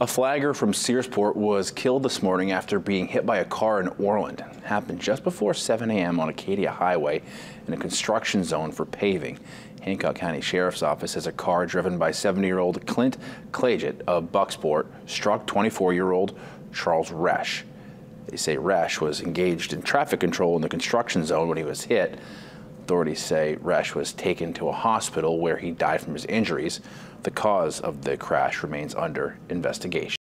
A flagger from Searsport was killed this morning after being hit by a car in Orland. It happened just before 7 a.m. on Acadia Highway in a construction zone for paving. Hancock County Sheriff's Office says a car driven by 70-year-old Clint Clagett of Bucksport struck 24-year-old Charles Resch. They say Resch was engaged in traffic control in the construction zone when he was hit. Authorities say Resch was taken to a hospital where he died from his injuries. The cause of the crash remains under investigation.